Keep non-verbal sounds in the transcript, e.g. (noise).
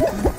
Yeah. (laughs)